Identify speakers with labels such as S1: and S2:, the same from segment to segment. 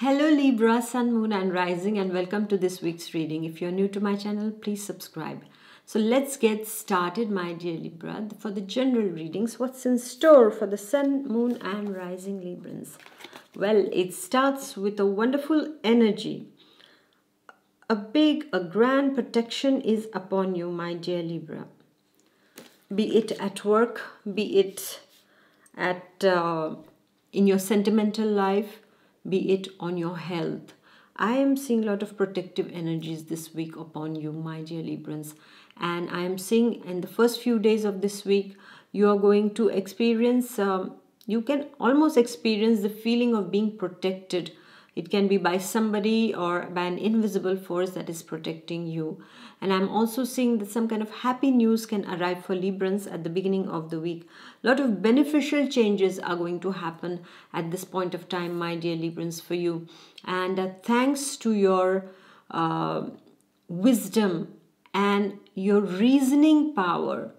S1: Hello Libra, Sun, Moon and Rising and welcome to this week's reading. If you're new to my channel, please subscribe. So let's get started my dear Libra. For the general readings, what's in store for the Sun, Moon and Rising Librans? Well, it starts with a wonderful energy. A big, a grand protection is upon you, my dear Libra. Be it at work, be it at uh, in your sentimental life, be it on your health. I am seeing a lot of protective energies this week upon you, my dear Librans. And I am seeing in the first few days of this week, you are going to experience, um, you can almost experience the feeling of being protected it can be by somebody or by an invisible force that is protecting you. And I'm also seeing that some kind of happy news can arrive for Librans at the beginning of the week. A lot of beneficial changes are going to happen at this point of time, my dear Librans, for you. And uh, thanks to your uh, wisdom and your reasoning power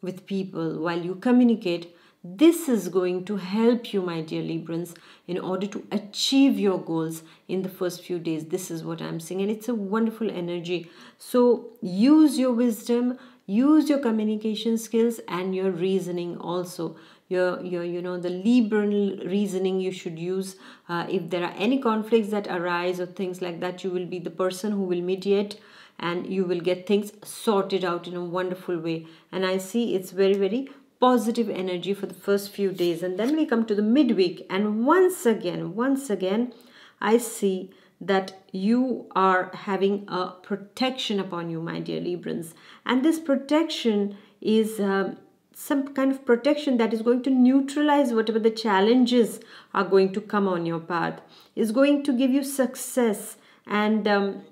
S1: with people while you communicate, this is going to help you, my dear Librans, in order to achieve your goals in the first few days. This is what I'm saying, and it's a wonderful energy. So use your wisdom, use your communication skills, and your reasoning also. Your, your you know the liberal reasoning you should use uh, if there are any conflicts that arise or things like that you will be the person who will mediate and you will get things sorted out in a wonderful way and i see it's very very positive energy for the first few days and then we come to the midweek. And once again once again i see that you are having a protection upon you my dear librans. And this protection is um, some kind of protection that is going to neutralize whatever the challenges are going to come on your path is going to give you success. And um,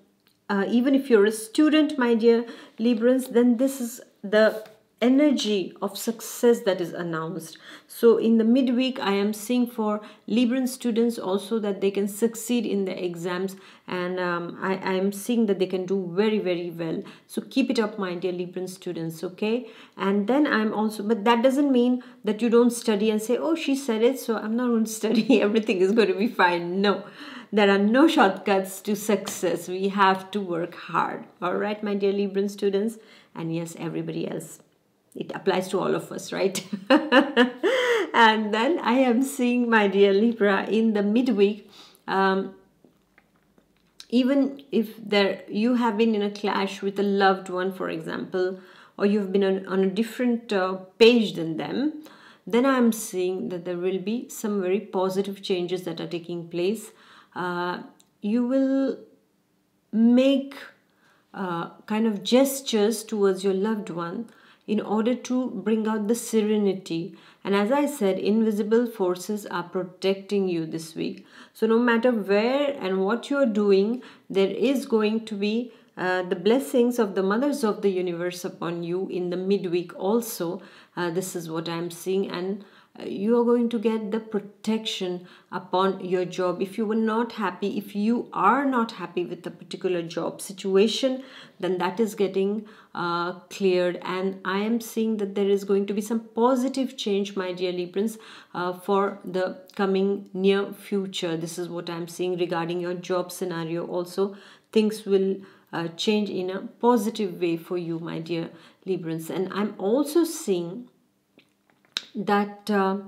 S1: uh, even if you're a student my dear librans then this is the energy of success that is announced. So in the midweek, I am seeing for Libran students also that they can succeed in the exams and um, I, I am seeing that they can do very, very well. So keep it up, my dear Libran students, okay? And then I'm also, but that doesn't mean that you don't study and say, oh, she said it, so I'm not going to study. Everything is going to be fine. No there are no shortcuts to success. We have to work hard. All right, my dear Libran students, and yes, everybody else it applies to all of us right? And then i am seeing my dear libra in the midweek um, even if there you have been in a clash with a loved one for example or you've been on, on a different uh, page than them then i'm seeing that there will be some very positive changes that are taking place. Uh, you will make uh, kind of gestures towards your loved one in order to bring out the serenity. And as I said, invisible forces are protecting you this week. So, no matter where and what you're doing, there is going to be uh, the blessings of the mothers of the universe upon you in the midweek also. Uh, this is what I'm seeing, and you are going to get the protection upon your job. If you were not happy if you are not happy with a particular job situation then that is getting uh, cleared. And i am seeing that there is going to be some positive change my dear librans uh, for the coming near future. This is what i'm seeing regarding your job scenario also. Things will uh, change in a positive way for you my dear librans and i'm also seeing that uh,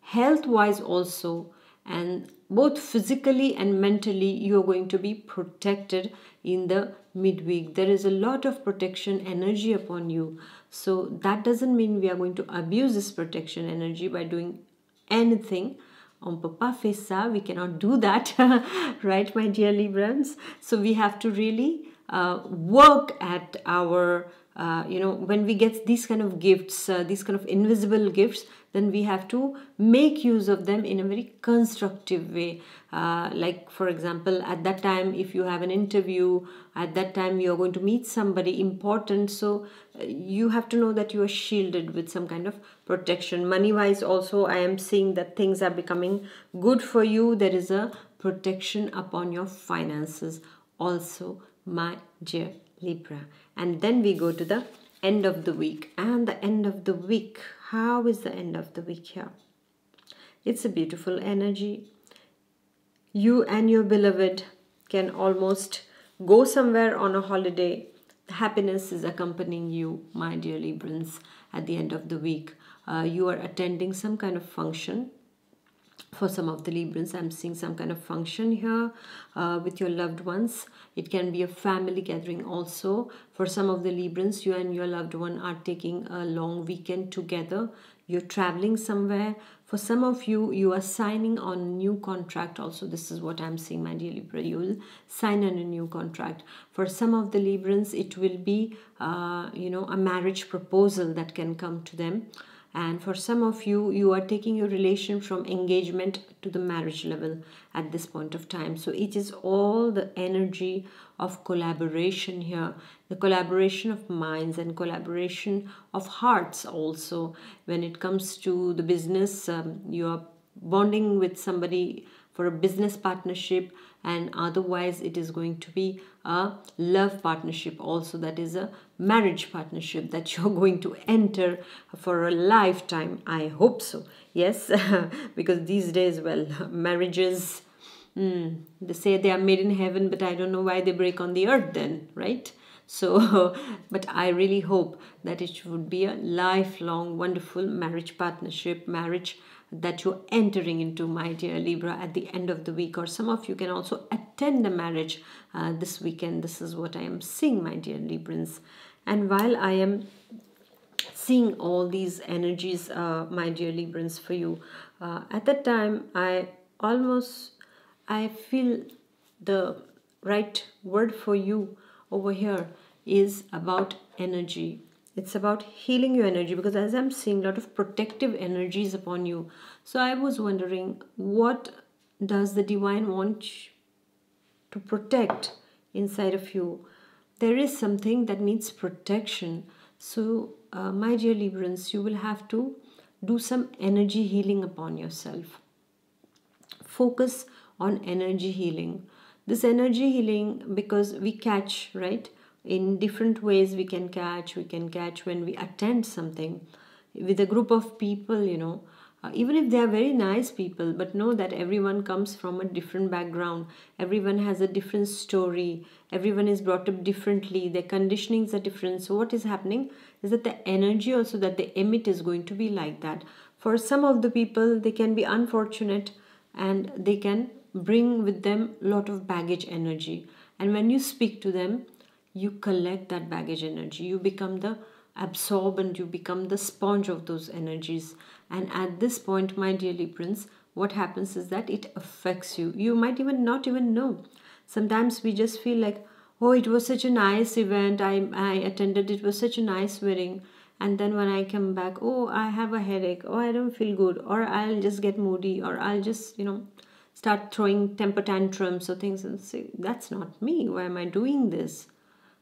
S1: health wise also and both physically and mentally you are going to be protected in the midweek. There is a lot of protection energy upon you. So that doesn't mean we are going to abuse this protection energy by doing anything. On papa fessa we cannot do that right my dear librans? So we have to really uh, work at our uh, you know when we get these kind of gifts uh, these kind of invisible gifts then we have to make use of them in a very constructive way. Uh, like for example at that time if you have an interview at that time you're going to meet somebody important so uh, you have to know that you are shielded with some kind of protection. Money wise also i am seeing that things are becoming good for you. There is a protection upon your finances also my dear libra. And then we go to the end of the week. And the end of the week. How is the end of the week here? It's a beautiful energy. You and your beloved can almost go somewhere on a holiday. Happiness is accompanying you, my dear Librans, at the end of the week. Uh, you are attending some kind of function for some of the Librans, I'm seeing some kind of function here uh, with your loved ones. It can be a family gathering also. For some of the Librans, you and your loved one are taking a long weekend together. You're traveling somewhere. For some of you, you are signing on a new contract also. This is what I'm seeing, my dear Libra. You will sign on a new contract. For some of the Librans, it will be, uh, you know, a marriage proposal that can come to them and for some of you you are taking your relation from engagement to the marriage level at this point of time. So it is all the energy of collaboration here the collaboration of minds and collaboration of hearts also. When it comes to the business um, you are bonding with somebody for a business partnership and otherwise it is going to be a love partnership also that is a marriage partnership that you're going to enter for a lifetime i hope so. Yes because these days well marriages mm, they say they are made in heaven but i don't know why they break on the earth then right? So but i really hope that it would be a lifelong wonderful marriage partnership marriage that you're entering into, my dear Libra, at the end of the week. Or some of you can also attend a marriage uh, this weekend. This is what I am seeing, my dear Librans. And while I am seeing all these energies, uh, my dear Librans, for you, uh, at that time, I almost, I feel the right word for you over here is about energy it's about healing your energy because as i'm seeing a lot of protective energies upon you. So i was wondering what does the divine want to protect inside of you? There is something that needs protection. So uh, my dear librans you will have to do some energy healing upon yourself. Focus on energy healing. This energy healing because we catch right in different ways we can catch we can catch when we attend something with a group of people you know. Uh, even if they are very nice people but know that everyone comes from a different background. Everyone has a different story. Everyone is brought up differently. Their conditionings are different. So what is happening is that the energy also that they emit is going to be like that. For some of the people they can be unfortunate and they can bring with them lot of baggage energy. And when you speak to them you collect that baggage energy. You become the absorbent you become the sponge of those energies. And at this point my dear Librans what happens is that it affects you. You might even not even know. Sometimes we just feel like oh it was such a nice event. I, I attended. It was such a nice wedding. And then when i come back oh i have a headache. Oh i don't feel good. Or i'll just get moody. Or i'll just you know start throwing temper tantrums or things. And say that's not me. Why am i doing this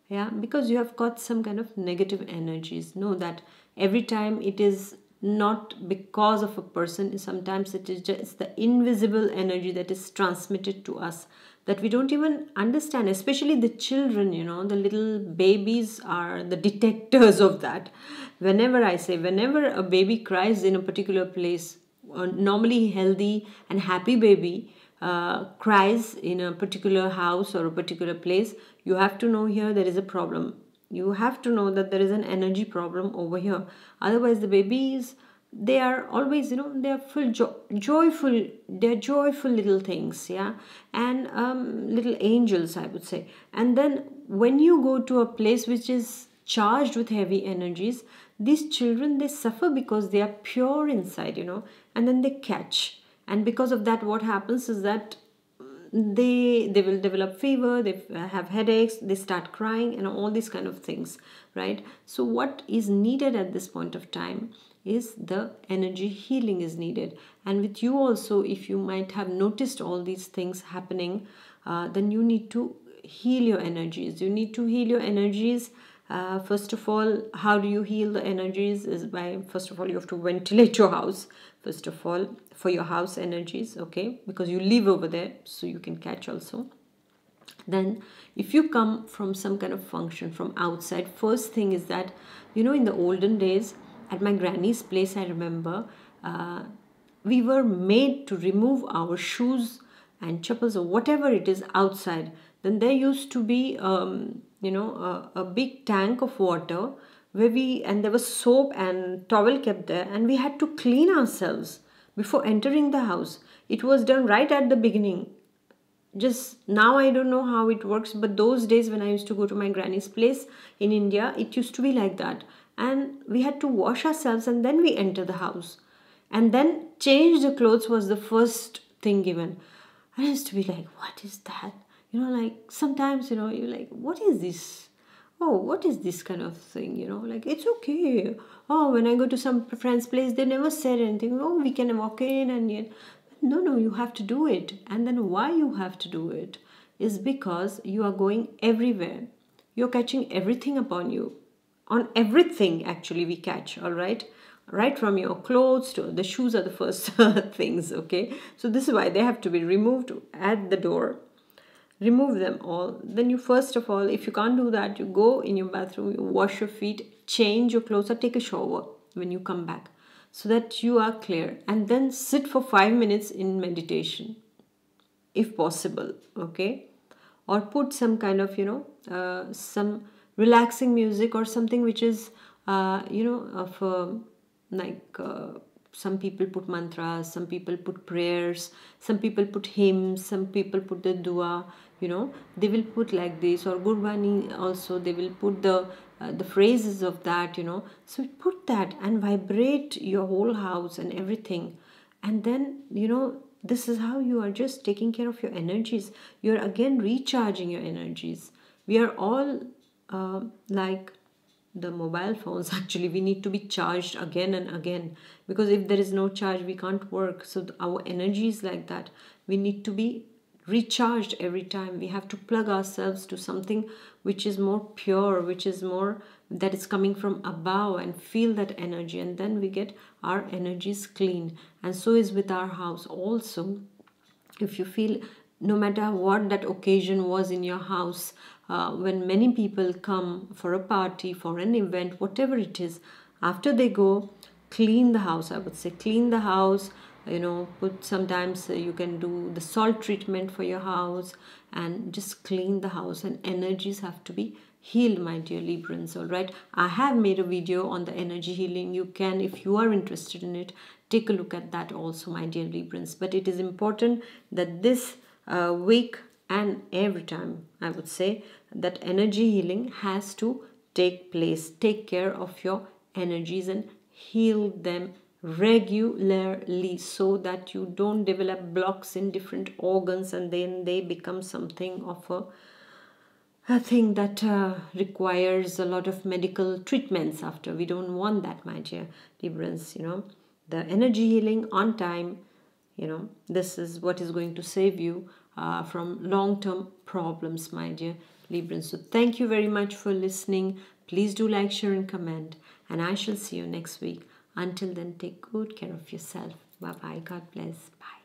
S1: yeah because you have got some kind of negative energies. Know that every time it is not because of a person sometimes it is just the invisible energy that is transmitted to us that we don't even understand especially the children you know the little babies are the detectors of that. Whenever i say whenever a baby cries in a particular place a normally healthy and happy baby uh, cries in a particular house or a particular place you have to know here there is a problem. You have to know that there is an energy problem over here. Otherwise the babies they are always you know they are full jo- joyful they're joyful little things yeah? And um, little angels i would say. And then when you go to a place which is charged with heavy energies these children they suffer because they are pure inside you know? And then they catch. And because of that what happens is that they they will develop fever they have headaches they start crying and all these kind of things right? So what is needed at this point of time is the energy healing is needed. And with you also if you might have noticed all these things happening uh, then you need to heal your energies. You need to heal your energies uh, first of all how do you heal the energies is by first of all you have to ventilate your house. First of all for your house energies okay? Because you live over there so you can catch also. Then if you come from some kind of function from outside first thing is that you know in the olden days at my granny's place i remember uh, we were made to remove our shoes and chappals or whatever it is outside. Then there used to be um, you know a, a big tank of water where we and there was soap and towel kept there and we had to clean ourselves before entering the house. It was done right at the beginning. Just now i don't know how it works but those days when i used to go to my granny's place in india it used to be like that. And we had to wash ourselves and then we enter the house. And then change the clothes was the first thing given. I used to be like what is that you know like sometimes you know you're like what is this? Oh what is this kind of thing you know? Like it's okay. Oh when i go to some friend's place they never said anything. Oh we can walk in and yet no no you have to do it. And then why you have to do it is because you are going everywhere. You're catching everything upon you. On everything actually we catch all right? Right from your clothes to the shoes are the first things okay? So this is why they have to be removed at the door remove them all. Then you first of all if you can't do that you go in your bathroom you wash your feet change your clothes or take a shower when you come back so that you are clear. And then sit for 5 minutes in meditation if possible okay? Or put some kind of you know uh, some relaxing music or something which is uh, you know of uh, like some people put mantras some people put prayers some people put hymns some people put the dua you know they will put like this or gurbani also they will put the uh, the phrases of that you know. So put that and vibrate your whole house and everything. And then you know this is how you are just taking care of your energies. You're again recharging your energies. We are all uh, like the mobile phones actually we need to be charged again and again. Because if there is no charge we can't work. So our energy is like that. We need to be recharged every time. We have to plug ourselves to something which is more pure which is more that is coming from above and feel that energy and then we get our energies clean. And so is with our house also. If you feel no matter what that occasion was in your house uh, when many people come for a party for an event whatever it is after they go clean the house. I would say clean the house you know put sometimes uh, you can do the salt treatment for your house and just clean the house and energies have to be healed my dear librans all right? I have made a video on the energy healing. You can if you are interested in it take a look at that also my dear librans. But it is important that this uh, week and every time i would say that energy healing has to take place. Take care of your energies and heal them regularly so that you don't develop blocks in different organs and then they become something of a a thing that uh, requires a lot of medical treatments after. We don't want that my dear Librans you know. The energy healing on time you know this is what is going to save you uh, from long-term problems my dear Librans so thank you very much for listening. Please do like share and comment. And I shall see you next week until then take good care of yourself. Bye bye God bless. Bye